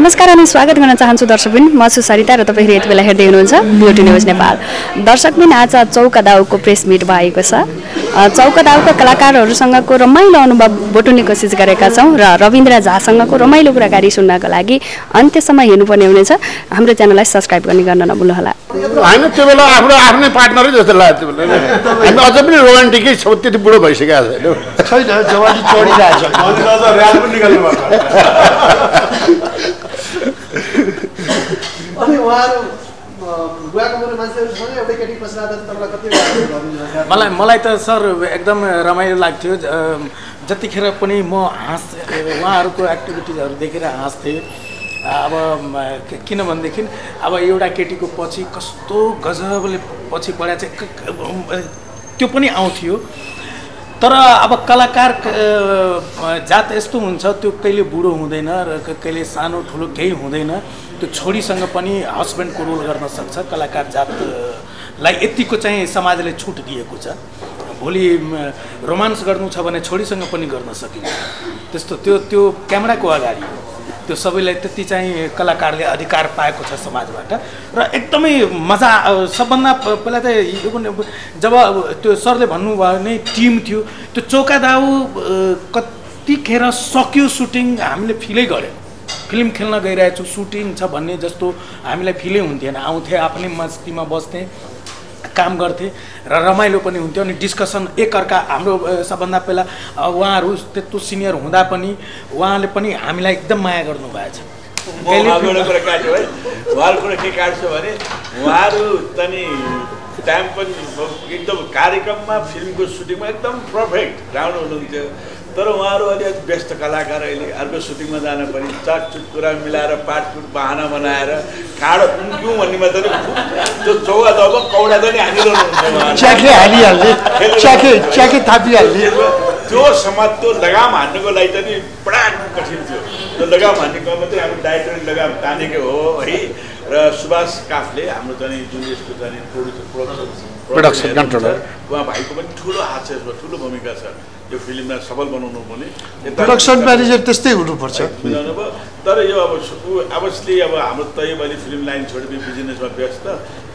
नमस्कार अनि स्वागत गर्न चाहन्छु दर्शकबिन। म छु सरिता र तपाईँहरू यति बेला हेर्दै हुनुहुन्छ ब्युटी न्युज नेपाल। दर्शकबिन आज चौका दाउको प्रेस मिट भएको छ। चौका दाउका कलाकारहरूसँगको रमाइलो अनुभव बटुल्ने कोसिस गरेका छौँ र रविन्द्र झासँगको रमाइलो कुराकानी सुन्नको लागि अन्त्यसम्म हेर्नुपर्ने हुनेछ। हाम्रो च्यानललाई सब्सक्राइब गर्ने गर्न नभुल्नुहोला। होइन त्यो बेला आफ्नो आफ्नै पार्टनरै जस्तो लाग्यो त्यो बेला। हामी अझ पनि रोमान्टिकै छौँ त्यति बुढो भइसकेको छैन छैन जवानी चढिरहेछ अनि उहाँहरू अ, गुवाको मुनि मान्छेहरूसँग एउटै केटी पसिरहेको छ तपाईँलाई कति मलाई मलाई त सर एकदम रमाइलो लाग्थ्यो। जतिखेर पनि म हाँस उहाँहरूको एक्टिभिटिजहरू देखेर हाँस्थेँ। अब किनभनेदेखि अब एउटा केटीको पछि कस्तो गजबले पछि पढा चाहिँ त्यो पनि आउँथ्यो। तर अब कलाकार जात यस्तो हुन्छ त्यो कहिले बुढो हुँदैन र कहिले सानो ठुलो केही हुँदैन त्यो छोरीसँग पनि हस्बेन्डको रोल गर्न सक्छ। कलाकार जातलाई यतिको चाहिँ समाजले छुट दिएको छ। भोलि रोमान्स गर्नु छ भने छोरीसँग पनि गर्न सकिन्छ। त्यस्तो त्यो त्यो क्यामेराको अगाडि हो। त्यो सबैलाई त्यति चाहिँ कलाकारले अधिकार पाएको छ समाजबाट। र एकदमै मजा सबभन्दा पहिला अब जब त्यो सरले भन्नुभयो भने टिम थियो त्यो चौका दाउ कतिखेर सक्यो सुटिङ हामीले फिलै गऱ्यौँ। फिल्म खेल्न गइरहेछु सुटिङ छ भन्ने जस्तो हामीलाई फिलै हुन्थेन। आउँथे आफ्नै मस्तीमा बस्थे। काम गर्थे र रमाइलो पनि हुन्थ्यो अनि डिस्कसन एकअर्का हाम्रो सबभन्दा पहिला उहाँहरू त्यत्रो सिनियर हुँदा पनि उहाँले पनि हामीलाई एकदम माया एउटा कुरा काट्यो है। कुरा के काट्छु भने उहाँहरू चाहिँ टाइम पनि एकदम कार्यक्रममा फिल्मको सुटिङमा एकदम पर्फेक्ट राम्रो हुनुहुन्थ्यो। तर उहाँहरू अलिकति व्यस्त कलाकार अहिले अर्को सुटिङमा जान पनि चटचुट कुरा मिलाएर पाटपुट बाहना बनाएर काँडो कुन्क्यौँ भन्नेमा त नि त्यो चौका दौमा कौडा त नि हानिरहनुहुन्छ। च्याखे हालिहाल्ने च्याखे च्याखे थापिहाल्ने त्यो समाज त्यो लगाम हान्नुको लागि चाहिँ बडा कठिन थियो त्यो लगाम हान्ने क्रममा चाहिँ हाम्रो डाइरेक्टरले लगाम तानेको हो है र सुभाष काफले हाम्रो चाहिँ जुन यसको चाहिँ प्रोड्युसर Production controller. उहाँ भाइको पनि ठुलो हात छ यसमा ठुलो भूमिका छ। यो फिल्मलाई सफल बनाउनु पनि प्रोडक्सन म्यानेजर त्यस्तै हुनुपर्छ। तर यो अब अभियसली अब हाम्रो तय अहिले फिल्म लाइन छोडेर बिजनेसमा व्यस्त।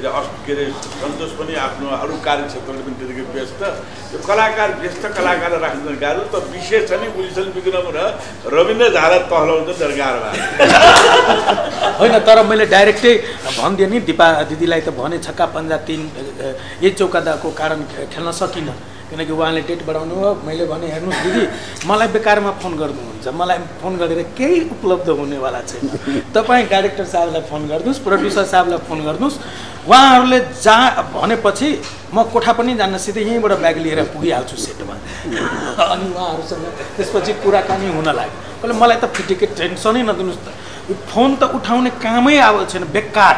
र के अरे सन्तोष पनि आफ्नो अरू कार्यक्षेत्रले पनि त्यतिकै व्यस्त। यो कलाकार व्यस्त कलाकारलाई राख्नु गाह्रो। त विशेष छ नि गुलिसन विक्रम र रविन्द्र झालाई तहलाउनु त झन् गाह्रो भयो होइन तर मैले डाइरेक्टै भनिदिएँ नि दिपा दिदीलाई त भने छक्का पन्जा तिन यही चौकादाको कारण खेल्न सकिनँ। किनकि उहाँले डेट बढाउनु हो मैले भने हेर्नुहोस् दिदी मलाई बेकारमा फोन गर्नुहुन्छ। मलाई फोन गरेर केही उपलब्ध हुनेवाला छैन। तपाईँ डाइरेक्टर साहबलाई फोन गरिदिनुहोस् प्रड्युसर साहबलाई फोन गर्नुहोस्। उहाँहरूले जहाँ भनेपछि म कोठा पनि जान्न सिधै यहीँबाट ब्याग लिएर पुगिहाल्छु सेटमा। अनि उहाँहरूसँग त्यसपछि कुराकानी हुन लाग्यो। मलाई त फिटिकै टेन्सनै नदिनुहोस् त। फोन त उठाउने कामै अब छैन बेकार।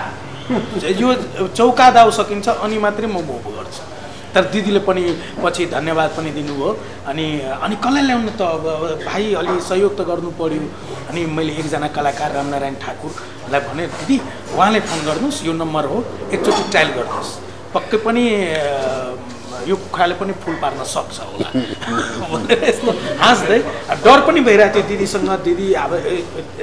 यो चौका दाउ सकिन्छ अनि मात्रै म भोग गर्छु। तर दिदीले पनि पछि धन्यवाद पनि दिनुभयो। अनि अनि कसलाई ल्याउनु त अब भाइ अलि सहयोग त गर्नु पऱ्यो अनि मैले एकजना कलाकार रामनारायण ठाकुरलाई भने दिदी उहाँले फोन गर्नुहोस् यो नम्बर हो एकचोटि ट्रायल गर्नुहोस्। पक्कै पनि यो कुखुराले पनि फुल पार्न सक्छ होला। भनेर यस्तो हाँस्दै डर पनि भइरहेको थियो दिदीसँग। दिदी अब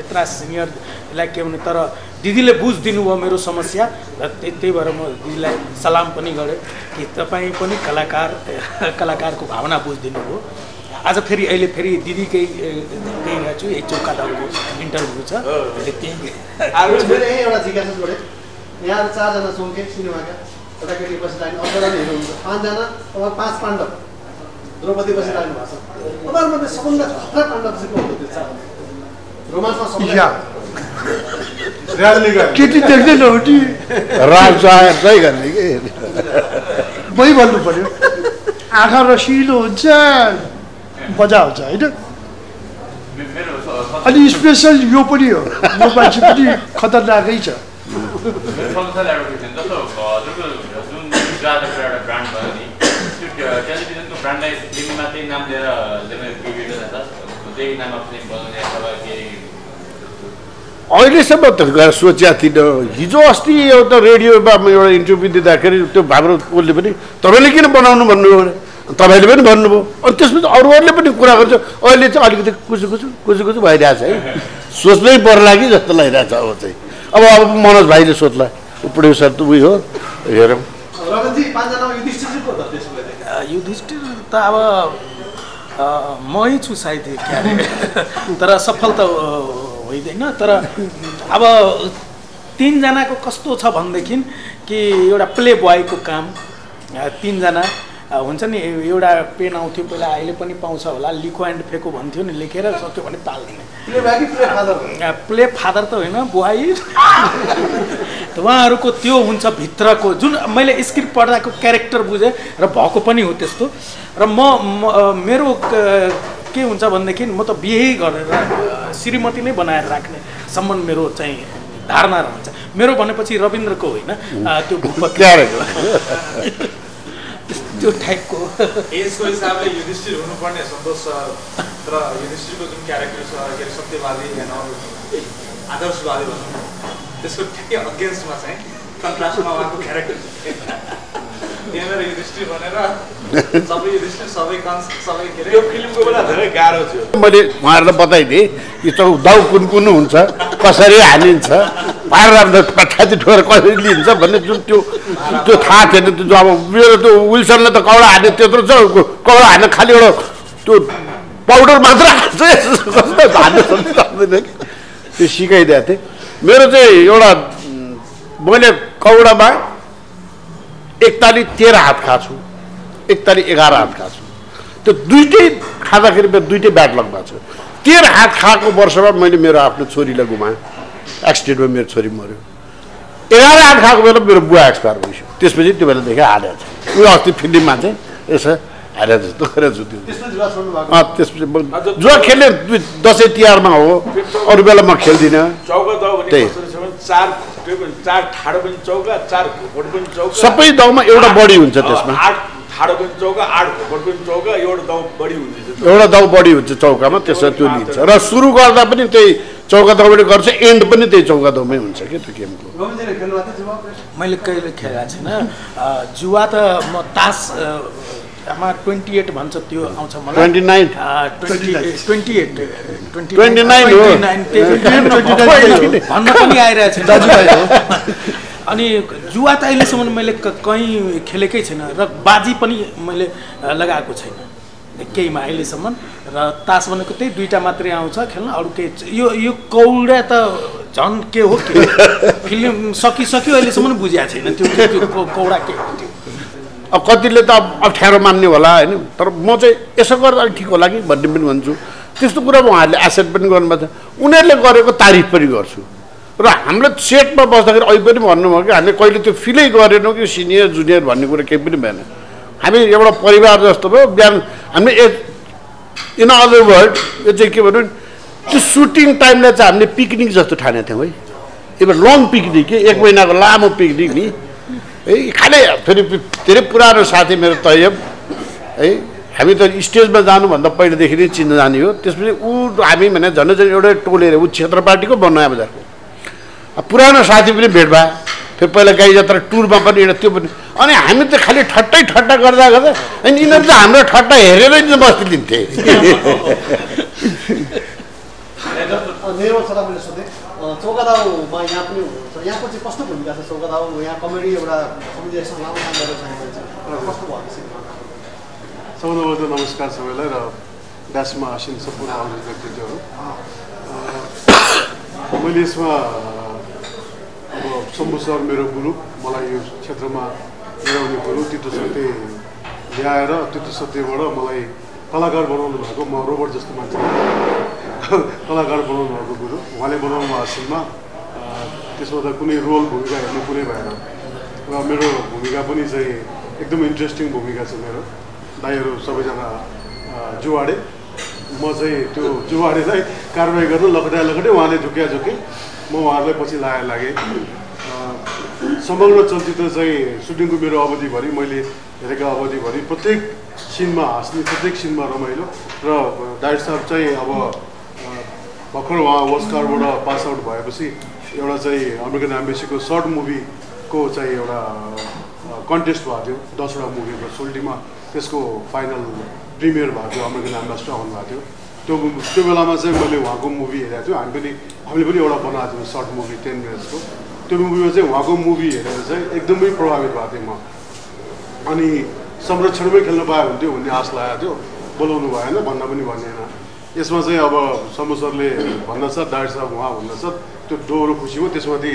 यत्र सिनियरलाई के भने तर दिदीले बुझिदिनु भयो मेरो समस्या र त्यही भएर म दिदीलाई सलाम पनि गरेँ कि तपाईँ पनि कलाकार कलाकारको भावना बुझिदिनु भयो आज फेरि अहिले फेरि दिदीकै गइरहेको छु एक चौका दाउको इन्टरभ्यू छ। त्यही एउटा जिज्ञासा यहाँ चारजना छौँ के सिनेमाका। एउटा केटी बसिरहनु अठारजना हिरो हुन्छ। पाँचजना अब पाँच पाण्डव। द्रौपदी बसिरहनु भएको छ। तपाईँहरूमध्ये सबभन्दा खतरा पाण्डव चाहिँ को हुनुहुन्थ्यो? सबभन्दा केटी देख्दै नहुटी राज चाहेर चाहिँ गर्ने कि? मै भन्नु पर्यो आँखा रसिलो हुन्छ मजा आउँछ होइन? अनि स्पेसल यो पनि हो। यो मान्छे पनि खतरनाकै छ। संसार एडभर्टिजमेन्ट जस्तो हजुरको जुन गाजरको एउटा ब्रान्ड भयो नि त्यो टेलिभिजनको ब्रान्डलाई फिल्ममा त्यही नाम प्रिभ्यू जान्छ त्यही नाममा फिल्म बनाउने अथवा केही अहिलेसम्म त गएर सोचेको थिइनँ हिजो अस्ति एउटा रेडियोमा म एउटा इन्टरभ्यू दिँदाखेरि त्यो हाम्रो कसले पनि तपाईँले किन बनाउनु भन्नुभयो भने तपाईँले पनि भन्नुभयो अनि त्यसपछि अरूहरूले पनि कुरा गर्छ अहिले चाहिँ अलिकति कुचु कुचु कुचु कुचु भइरहेछ है सोच्नै पर्ला कि जस्तो लागिरहेको छ अब चाहिँ अब अब मनोज भाइले सोध्ला प्रड्युसर त उयो हो हेरौँ। युधिष्ठिर त त्यसको लागि अ, युधिष्ठिर त अब मै छु सायद क्या अरे तर सफल त होइन तर अब तिनजनाको कस्तो छ भनेदेखि कि एउटा प्ले बोयको काम तिनजना। हुन्छ नि एउटा पेन आउँथ्यो पहिला अहिले पनि पाउँछ होला। लिखो एन्ड फेको भन्थ्यो नि लेखेर सक्यो भने ताल्दिने। प्ले फादर अ, प्ले फादर त होइन बुहाई। त उहाँहरूको त्यो हुन्छ भित्रको जुन मैले स्क्रिप्ट पढ्दाको क्यारेक्टर बुझेँ र भएको पनि हो त्यस्तो। र म मेरो क- हुन्छ भनेदेखि म त बिहे गरेर श्रीमती नै बनाएर राख्ने सम्म मेरो चाहिँ धारणा रहन्छ। मेरो भनेपछि रविन्द्रको होइन त्यो त्यो टाइपको एजको हिसाबले युधिष्ठिर हुनुपर्ने सन्तोष छ तर युधिष्ठिरको जुन क्यारेक्टर छ के अरे सत्यवादी होइन आदर्शवादी भनौँ। न त्यसको ठ्याक्कै अगेन्स्टमा चाहिँ कन्ट्रास्टमा उहाँको क्यारेक्टर त्यहाँनिर युधिष्ठिर भनेर सबै युधिष्ठिर सबै कन्स सबै के अरे फिल्मको बेला धेरै गाह्रो थियो। मैले उहाँहरूलाई बताइदिएँ कि चौ दाउ कुन कुन हुन्छ कसरी हालिन्छ पारेर छाती ठोएर कसरी लिन्छ भन्ने जुन त्यो त्यो थाहा थिएन त्यो अब मेरो त्यो विल्सनले त कौडा हाने त्यत्रो छ कौडा हाने खालि एउटा त्यो पाउडर मात्र कि। त्यो सिकाइदिएको थिएँ। मेरो चाहिँ एउटा मैले कौडामा एकताली तेह्र हात खाएको छु। एकताली एघार हात खाएको छु। त्यो दुइटै खाँदाखेरि मेरो दुइटै ब्याड भएको छ। तेह्र हात खाएको वर्षमा मैले मेरो आफ्नो छोरीलाई गुमाएँ। एक्सिडेन्टमा मेरो छोरी मऱ्यो एघार हात खाएको बेला मेरो बुवा एक्सपायर भइसक्यो त्यसपछि त्यो बेलादेखि हालेको छ उयो अस्ति फिल्ममा चाहिँ यसो हालेको जस्तो गरेर छु त्यो त्यसमा जुवा छोड्नु भएको अँ, त्यसपछि जुवा खेल्ने दसैँ तिहारमा हो अरू बेला म खेल्दिनँ त्यही। सबै दाउमा एउटा बढी हुन्छ त्यसमा आठ आठ एउटा दाउ बढी हुन्छ चौकामा त्यसमा त्यो लिन्छ र सुरु गर्दा पनि त्यही चौका दाउबाट गर्छ एन्ड पनि त्यही चौका दाउमै हुन्छ कि त्यो गेमको? मैले कहिले खेलेको छैन। जुवा त म तास अ, मा ट्वेन्टी एट भन्छ त्यो आउँछ मलाई। 29 ट्वेन्टी ट्वेन्टी एट। 29 हो। भन्न पनि आइरहेको छ अनि जुवा त अहिलेसम्म मैले कहीँ खेलेकै छैन र बाजी पनि मैले लगाएको छैन। केहीमा अहिलेसम्म र तास भनेको त्यही दुईवटा मात्रै आउँछ खेल्न अरू केही यो यो कौडा त झन् के हो के? फिल्म सकिसक्यो अहिलेसम्म बुझेको छैन त्यो कौडा के हो त्यो। अब कतिले त अब अप्ठ्यारो मान्ने होला होइन? तर म चाहिँ यसो गर्दा अलिक ठिक होला कि भन्ने पनि भन्छु। त्यस्तो कुरा उहाँहरूले एसेप्ट पनि गर्नुभएको छ। उनीहरूले गरेको तारिफ पनि गर्छु। र हाम्रो सेटमा बस्दाखेरि अहिले पनि भन्नुभयो कि हामीले कहिले त्यो फिलै गरेनौँ कि सिनियर जुनियर भन्ने कुरा केही पनि भएन। हामी एउटा परिवार जस्तो भयो बिहान हामीले ए इन अदर वर्ड यो चाहिँ के भनौँ त्यो सुटिङ टाइमलाई चाहिँ हामीले पिकनिक जस्तो ठानेको थियौँ है। एउटा लङ पिकनिक के एक महिनाको लामो पिकनिक नि। है खालि फेरि धेरै पुरानो साथी मेरो तैयब है हामी त स्टेजमा जानुभन्दा पहिलादेखि नै चिन्न जाने हो। त्यसपछि ऊ हामी भने झन् झन् एउटै टोलेर ऊ क्षेत्र पार्टीको बनयाँ बजारको पुरानो साथी पनि भेट भयो फेरि पहिला गाई जात्रा टुरमा पनि एउटा त्यो पनि। अनि हामी त खालि ठट्टै ठट्टा गर्दा गर्दा अनि यिनीहरू चाहिँ हाम्रो ठट्टा हेरेरै बस्दिन्थे। चौकादाउमा यहाँ पनि हुनुहुन्छ। यहाँको चाहिँ कस्तो भूमिका छ चौकादाउ यहाँ कमेडी एउटा कमेडीसँग लामो काम गरेर चाहिँ एउटा कस्तो भयो सिनेमा सबभन्दा त नमस्कार सबैलाई र ड्यासमा आसिन सम्पूर्ण आउने व्यक्तित्वहरू अ, मैले यसमा शम्भु सर मेरो गुरु मलाई यो क्षेत्रमा ल्याउने गुरु तितो सत्य ल्याएर तितो सत्यबाट मलाई कलाकार बनाउनु भएको म रोबोट जस्तो मान्छे। कलाकार बनाउनु भएको गुरु। उहाँले बनाउनु भएको सिनमा त्यसमा त कुनै रोल भूमिका हेर्नु कुनै भएन। र मेरो भूमिका पनि चाहिँ एकदम इन्ट्रेस्टिङ भूमिका छ मेरो। दाईहरू सबैजना जुवाडे। म चाहिँ त्यो जुवाडेलाई कारवाही गर्नु लकडाइ लकटै उहाँले झुक्या झुके म उहाँहरूलाई पछि लाएर लागेँ। समग्र चलचित्र चाहिँ सुटिङको मेरो अवधिभरि मैले हेरेका अवधिभरि प्रत्येक सिनमा हाँस्ने प्रत्येक सिनमा रमाइलो र डाइरेक्टर साहब चाहिँ अब भर्खर उहाँ वस्कारबाट पास आउट भएपछि एउटा चाहिँ अमेरिकन एम्बेसीको सर्ट मुभीको चाहिँ एउटा कन्टेस्ट भएको थियो दसवटा मुभीको सोल्टीमा त्यसको फाइनल प्रिमियर भएको थियो अमेरिकन एम्बेसडर आउनुभएको थियो। त्यो त्यो बेलामा चाहिँ मैले उहाँको मुभी हेरेको छु हामी पनि हामीले पनि एउटा बनाएको थियौँ सर्ट मुभी टेन मिनट्सको। त्यो मुभीमा चाहिँ उहाँको मुभी हेरेर चाहिँ एकदमै प्रभावित भएको थिएँ म अनि संरक्षणमै खेल्न पायो हुन्थ्यो भन्ने आश लागेको थियो बोलाउनु भएन भन्न पनि भनिएन यसमा चाहिँ अब शम्भु सरले भन्दछ डाक्टर साहब उहाँ भन्दछ त्यो डोरो खुसी हो त्यसमाथि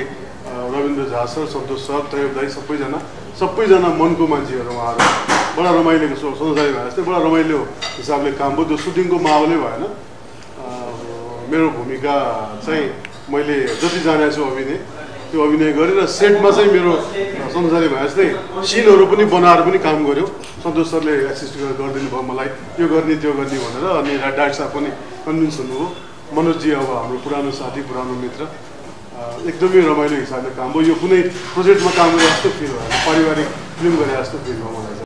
रविन्द्र झा सर सन्तोष सर तयब दाई सबैजना सबैजना मनको मान्छेहरू उहाँहरू बडा रमाइलो सो सञ्चारी भए जस्तै बडा रमाइलो हिसाबले काम भयो त्यो सुटिङको माहौलै भएन मेरो भूमिका चाहिँ मैले जति जानेको छु अभिनय त्यो अभिनय गरेर सेटमा चाहिँ मेरो संसारी भए जस्तै सिनहरू पनि बनाएर पनि काम गऱ्यो सन्तोष सरले एसिस्ट गरिदिनु भयो मलाई। यो गर्ने त्यो गर्ने भनेर अनि डाक्टर साहब पनि कन्भिन्स हुनुभयो। मनोजजी अब हाम्रो पुरानो साथी पुरानो मित्र। एकदमै रमाइलो हिसाबले काम भयो। यो कुनै प्रोजेक्टमा काम गरे जस्तो फिल भयो पारिवारिक फिल्म गरे जस्तो फिल भयो मलाई